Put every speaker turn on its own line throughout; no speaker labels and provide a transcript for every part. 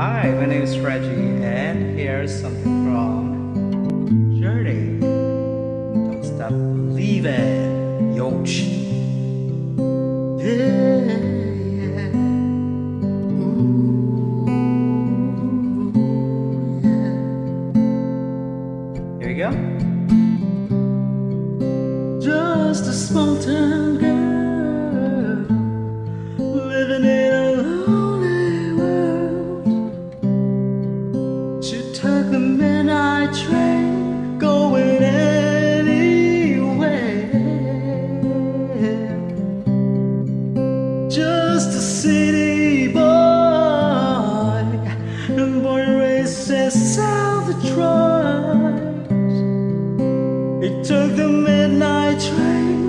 Hi, my name is Reggie, and here's something from Journey. Don't stop believing. Yoch. city boy And boy races out the tribes It took the midnight train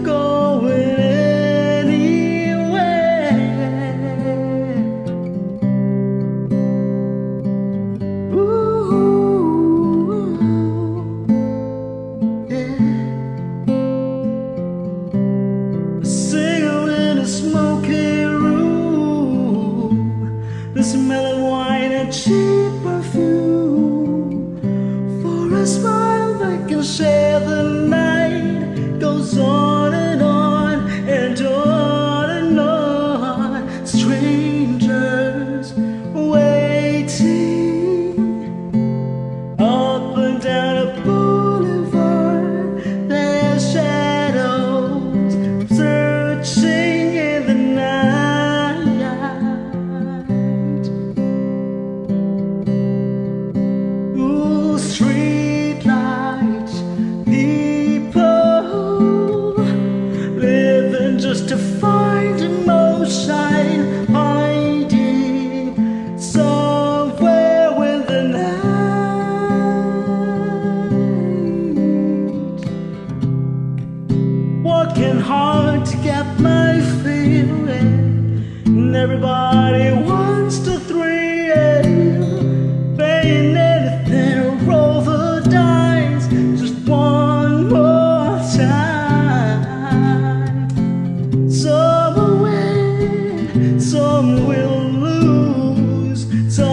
We'll lose. So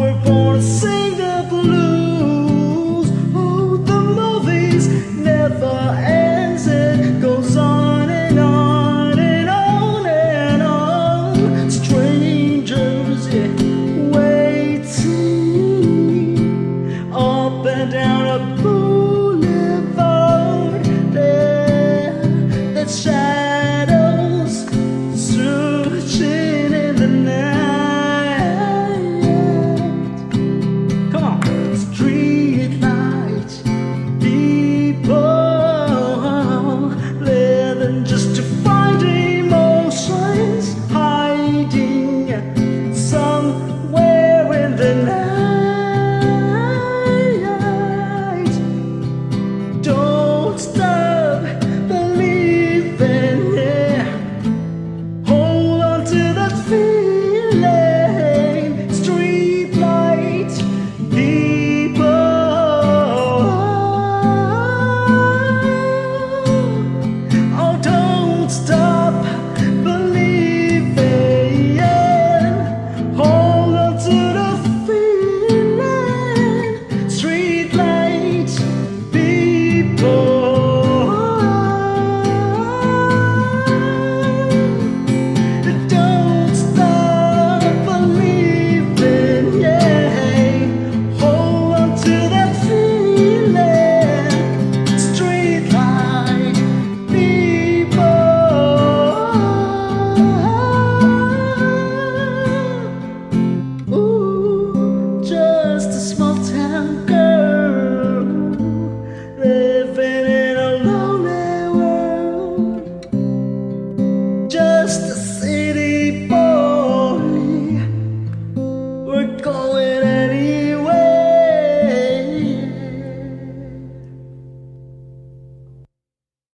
we're born to sing the blues. Oh, the movies never ends. It goes on and on and on and on. Strangers, waiting up and down a boulevard. There, that's.